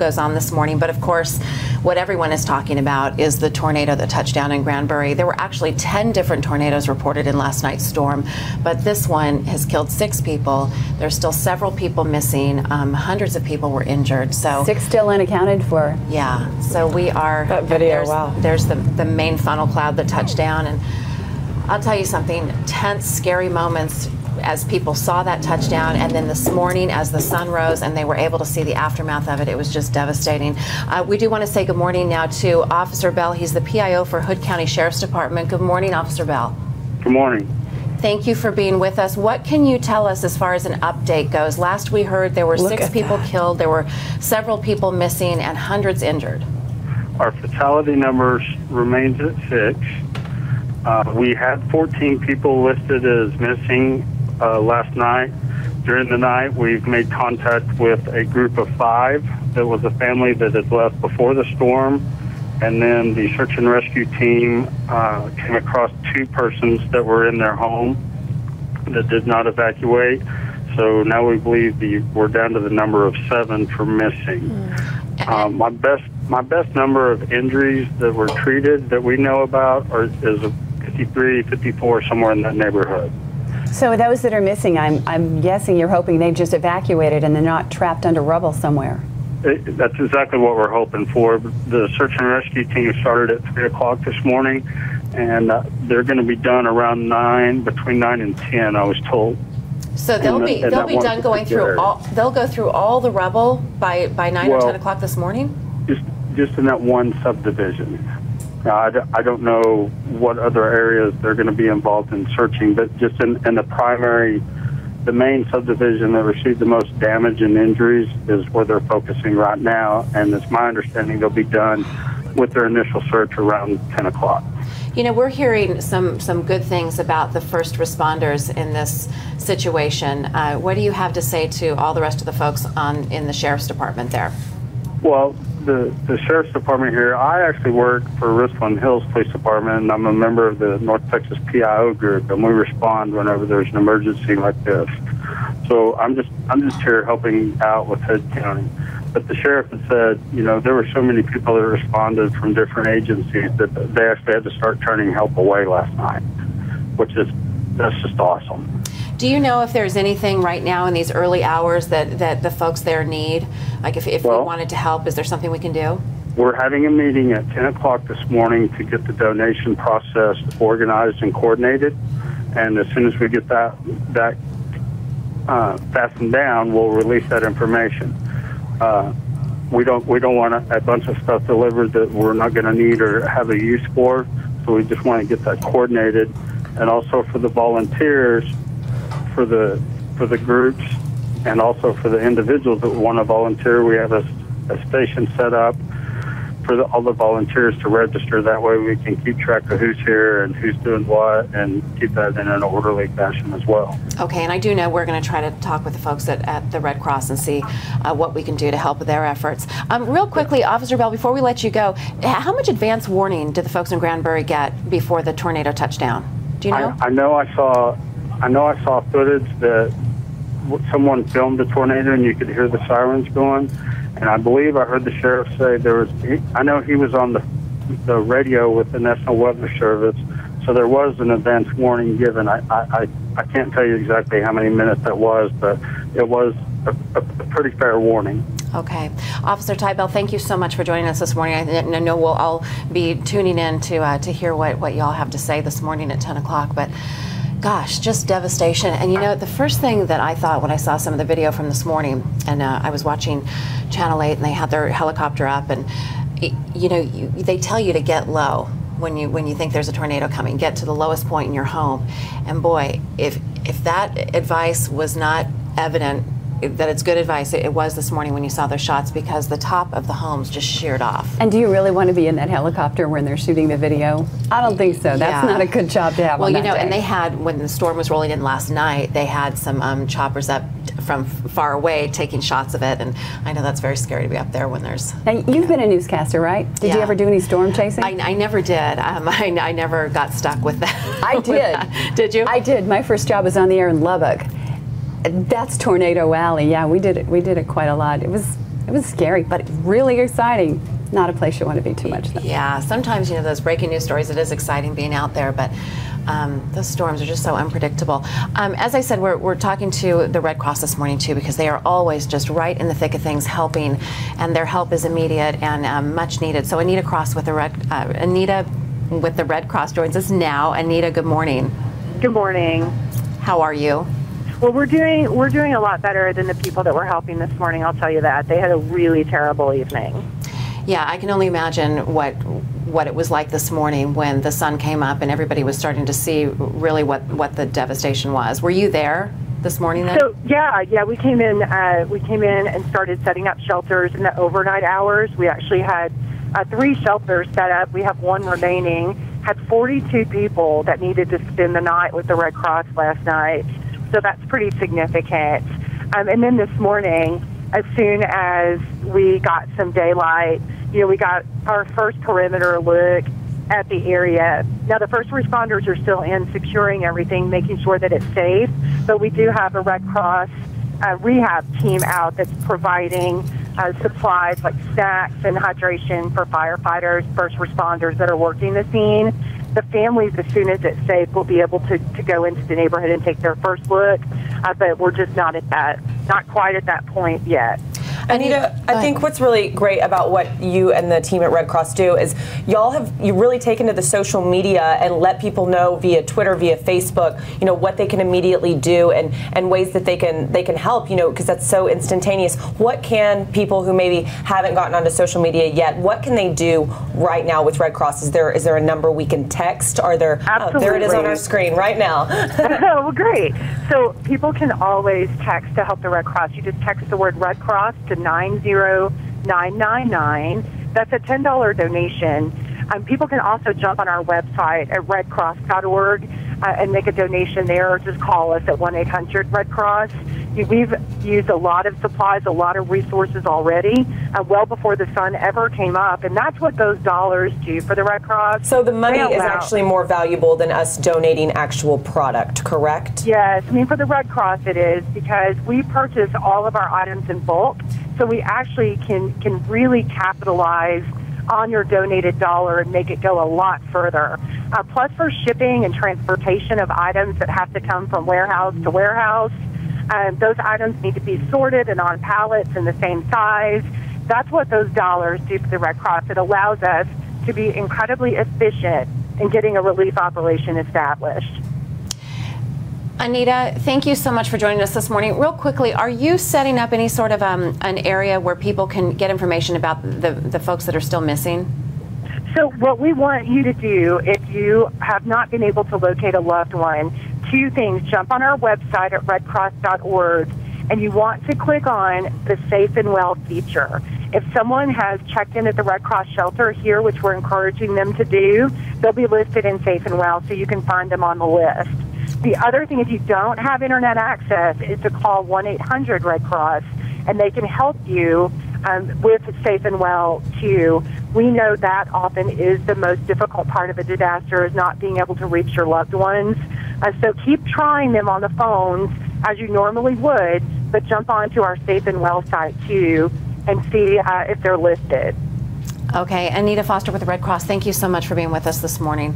goes on this morning. But of course, what everyone is talking about is the tornado that touched down in Granbury. There were actually 10 different tornadoes reported in last night's storm, but this one has killed six people. There's still several people missing. Um, hundreds of people were injured. So six still unaccounted for. Yeah. So we are. That video. There's, wow. There's the the main funnel cloud that touched down, and I'll tell you something. Tense, scary moments as people saw that touchdown, and then this morning as the sun rose and they were able to see the aftermath of it, it was just devastating. Uh, we do want to say good morning now to Officer Bell. He's the PIO for Hood County Sheriff's Department. Good morning, Officer Bell. Good morning. Thank you for being with us. What can you tell us as far as an update goes? Last we heard, there were Look six people that. killed, there were several people missing, and hundreds injured. Our fatality numbers remains at six. Uh, we had 14 people listed as missing uh, last night. During the night, we've made contact with a group of five. That was a family that had left before the storm. And then the search and rescue team uh, came across two persons that were in their home that did not evacuate. So now we believe the, we're down to the number of seven for missing. Um, my best my best number of injuries that were treated that we know about are, is a 53, 54, somewhere in that neighborhood. So those that are missing, I'm, I'm guessing you're hoping they've just evacuated and they're not trapped under rubble somewhere. It, that's exactly what we're hoping for. The search and rescue team started at three o'clock this morning, and uh, they're going to be done around nine, between nine and ten. I was told. So they'll And be that- and they'll be done going particular through all they'll go through all the rubble by by nine or ten o'clock this morning. Just just in that one subdivision. I don't know what other areas they're going to be involved in searching, but just in, in the primary, the main subdivision that received the most damage and injuries is where they're focusing right now. And it's my understanding they'll be done with their initial search around 10 o'clock. You know, we're hearing some some good things about the first responders in this situation. Uh, what do you have to say to all the rest of the folks on in the sheriff's department there? Well, the, the sheriff's department here, I actually work for Richland Hills Police Department, and I'm a member of the North Texas PIO group, and we respond whenever there's an emergency like this. So I'm just I'm just here helping out with Hood County. But the sheriff had said, you know, there were so many people that responded from different agencies that they actually had to start turning help away last night, which is that's just awesome. Do you know if there's anything right now in these early hours that, that the folks there need? Like if, if we wanted to help, is there something we can do? We're having a meeting at 10 o'clock this morning to get the donation process organized and coordinated. And as soon as we get that, that uh, fastened down, we'll release that information. Uh, we don't, we don't want a, a bunch of stuff delivered that we're not going to need or have a use for. So we just want to get that coordinated. And also for the volunteers, for the, for the groups, and also for the individuals that want to volunteer, we have a, a station set up for the, all the volunteers to register. That way we can keep track of who's here and who's doing what and keep that in an orderly fashion as well. Okay, and I do know we're going to try to talk with the folks at, at the Red Cross and see uh, what we can do to help with their efforts. Um, real quickly, Officer Bell, before we let you go, how much advance warning did the folks in Granbury get before the tornado touched down? Do you know? I, I know I saw, I know I saw footage that someone filmed the tornado and you could hear the sirens going. And I believe I heard the sheriff say there was. I know he was on the the radio with the National Weather Service, so there was an advance warning given. I I, I, can't tell you exactly how many minutes that was, but it was a, a, a pretty fair warning. Okay. Officer Tybell, thank you so much for joining us this morning. I I know we'll all be tuning in to, uh, to hear what, what y'all have to say this morning at 10 o'clock. But gosh, just devastation. And you know, the first thing that I thought when I saw some of the video from this morning, and uh, I was watching Channel 8 and they had their helicopter up, and y- you know, you, they tell you to get low when you when you think there's a tornado coming. Get to the lowest point in your home. And boy, if if that advice was not evident that it's good advice. It, it was this morning when you saw those shots because the top of the homes just sheared off. And do you really want to be in that helicopter when they're shooting the video? I don't think so. That's Yeah. not a good job to have Well, you know, day. and they had when the storm was rolling in last night, they had some um, choppers up from far away taking shots of it, and I know that's very scary to be up there when there's. Now, you've been a newscaster, right? Did you ever do any storm chasing? I, I never did. Um, I, I never got stuck with that. I did. that. Did you? I did. My first job was on the air in Lubbock. That's Tornado Alley. Yeah, we did it. We did it quite a lot. It was It was scary, but really exciting. Not a place you want to be too much. Though. Yeah, sometimes you know those breaking news stories. It is exciting being out there, but um, those storms are just so unpredictable. Um, as I said, we're, we're talking to the Red Cross this morning too because they are always just right in the thick of things, helping, and their help is immediate and um, much needed. So Anita Cross with the Red uh, Anita with the Red Cross joins us now. Anita, good morning. Good morning. How are you? Well, we're doing we're doing a lot better than the people that we're helping this morning. I'll tell you that they had a really terrible evening. Yeah, I can only imagine what what it was like this morning when the sun came up and everybody was starting to see really what what the devastation was. Were you there this morning then? So yeah, yeah, we came in uh, we came in and started setting up shelters in the overnight hours. We actually had uh, three shelters set up. We have one remaining. Had 42 people that needed to spend the night with the Red Cross last night. So that's pretty significant. Um, and then this morning, as soon as we got some daylight, you know, we got our first perimeter look at the area. Now, the first responders are still in securing everything, making sure that it's safe, but we do have a Red Cross uh, rehab team out that's providing uh, supplies like snacks and hydration for firefighters, first responders that are working the scene the families, as soon as it's safe, will be able to, to go into the neighborhood and take their first look. Uh, but we're just not at that, not quite at that point yet. Anita, I think what's really great about what you and the team at Red Cross do is y'all have you really taken to the social media and let people know via Twitter, via Facebook, you know what they can immediately do and and ways that they can they can help, you know, because that's so instantaneous. What can people who maybe haven't gotten onto social media yet, what can they do right now with Red Cross? Is there is there a number we can text? Are there Absolutely. Oh, there it is on our screen right now. well, great. So people can always text to help the Red Cross. You just text the word Red Cross to 90999. That's a $10 donation. Um, people can also jump on our website at redcross.org uh, and make a donation there or just call us at 1 800 Red Cross. We've used a lot of supplies, a lot of resources already, uh, well before the sun ever came up, and that's what those dollars do for the Red Cross. So the money is actually more valuable than us donating actual product, correct? Yes, I mean for the Red Cross it is because we purchase all of our items in bulk, so we actually can can really capitalize on your donated dollar and make it go a lot further. Uh, plus, for shipping and transportation of items that have to come from warehouse to warehouse, um, those items need to be sorted and on pallets in the same size. That's what those dollars do for the Red Cross. It allows us to be incredibly efficient in getting a relief operation established. Anita, thank you so much for joining us this morning. Real quickly, are you setting up any sort of um, an area where people can get information about the, the folks that are still missing? So, what we want you to do, if you have not been able to locate a loved one, two things jump on our website at redcross.org and you want to click on the Safe and Well feature. If someone has checked in at the Red Cross shelter here, which we're encouraging them to do, they'll be listed in Safe and Well so you can find them on the list. The other thing, if you don't have internet access, is to call 1 800 Red Cross and they can help you um, with Safe and Well too. We know that often is the most difficult part of a disaster is not being able to reach your loved ones. Uh, so keep trying them on the phones as you normally would, but jump onto our Safe and Well site too and see uh, if they're listed. Okay, Anita Foster with the Red Cross, thank you so much for being with us this morning.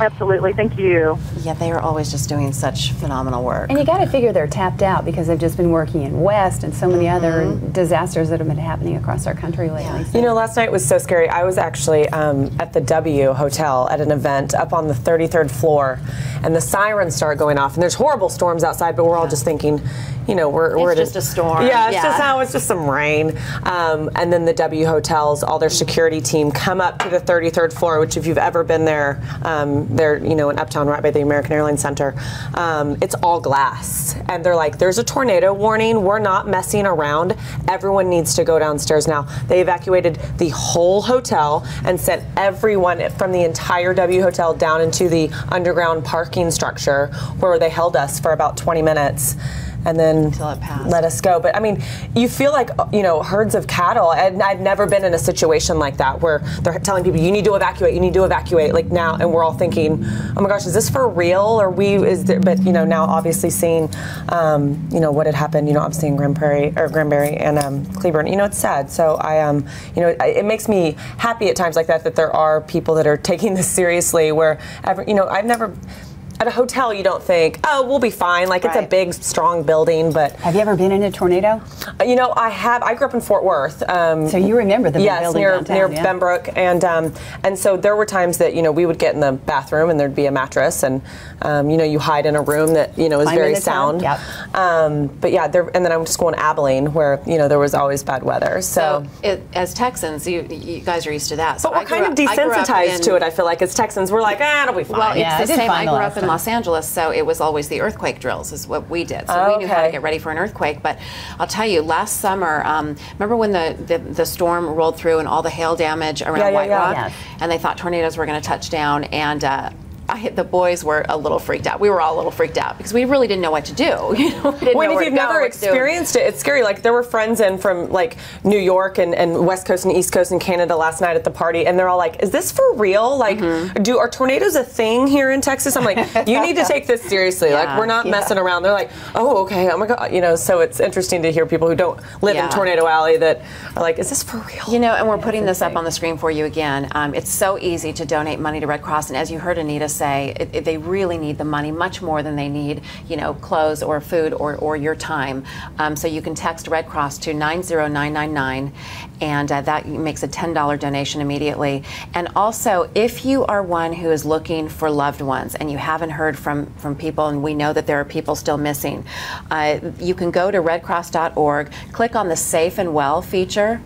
Absolutely. Thank you. Yeah, they are always just doing such phenomenal work. And you got to figure they're tapped out because they've just been working in West and so many mm-hmm. other disasters that have been happening across our country lately. Yeah. So. You know, last night was so scary. I was actually um, at the W Hotel at an event up on the 33rd floor, and the sirens start going off. And there's horrible storms outside, but we're all just thinking, you know, we're, it's we're just a storm. Yeah, it's yeah. just how it's just some rain. Um, and then the W hotels, all their security team come up to the 33rd floor, which if you've ever been there, um, they're you know in Uptown, right by the American Airlines Center. Um, it's all glass, and they're like, "There's a tornado warning. We're not messing around. Everyone needs to go downstairs now." They evacuated the whole hotel and sent everyone from the entire W hotel down into the underground parking structure where they held us for about 20 minutes and then Until it passed. let us go. But I mean, you feel like you know herds of cattle, and I've never been in a situation like that where they're telling people you need to evacuate, you need to evacuate. Like now, and we're all thinking, oh my gosh, is this for real? Or we is there? But you know now, obviously seeing, um, you know what had happened. You know, obviously in Grand Prairie or Granbury and um, Cleburne. You know, it's sad. So I um, you know, it, it makes me happy at times like that that there are people that are taking this seriously. Where ever, you know, I've never. At a hotel, you don't think, oh, we'll be fine. Like it's a big, strong building, but Have you ever been in a tornado? you know, I have. I grew up in Fort Worth. Um, So you remember the big yes, building near downtown, near yeah. Benbrook, and um, and so there were times that you know we would get in the bathroom and there'd be a mattress, and um, you know you hide in a room that you know is Climb very sound. yep. Um, but yeah, there, and then I'm just going to Abilene where you know there was always bad weather. So. So, it, as Texans, you you guys are used to that. So but we're I kind of up- I grew up desensitized in- to it. I feel like as Texans, we're like, ah, it'll be fine. Well, Yeah, I it's the did same. I grew up in time. Los Angeles, so it was always the earthquake drills, is what we did. So we knew how to get ready for an earthquake. But I'll tell you, last summer, um, remember when the, the, the storm rolled through and all the hail damage around Yeah, yeah, White yeah. Rock? Yes. And they thought tornadoes were going to touch down. And uh, I hit, the boys were a little freaked out. We were all a little freaked out because we really didn't know what to do. You know, we When if you've go, never what to do. experienced it, it's scary. Like there were friends in from like New York and, and West Coast and East Coast and Canada last night at the party, and they're all like, "Is this for real? Like, Mm-hmm. do are tornadoes a thing here in Texas?" I'm like, "You need to take this seriously. like, we're not messing around." They're like, "Oh, okay. Oh my god." You know, so it's interesting to hear people who don't live Yeah. in Tornado Alley that are like, "Is this for real?" You know, and we're putting this up on the screen for you again. Um, it's so easy to donate money to Red Cross, and as you heard Anita say, it, it- they really need the money much more than they need, you know, clothes or food or, or your time. Um, so you can text Red Cross to 90999, and uh, that makes a $10 donation immediately. And also, if you are one who is looking for loved ones and you haven't heard from, from people, and we know that there are people still missing, uh, you can go to redcross.org, click on the Safe and Well feature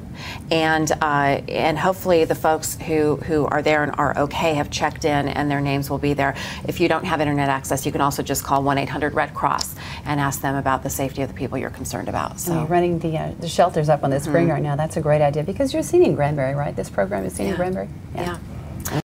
and uh, and hopefully the folks who who are there and are okay have checked in and their names will be there. If you don't have internet access, you can also just call one eight hundred Red Cross and ask them about the safety of the people you're concerned about. So. You're running the, uh, the shelters up on the spring right now. That's a great idea because you're seeing in Granbury, right? This program is seen in Yeah. Granbury. Yeah.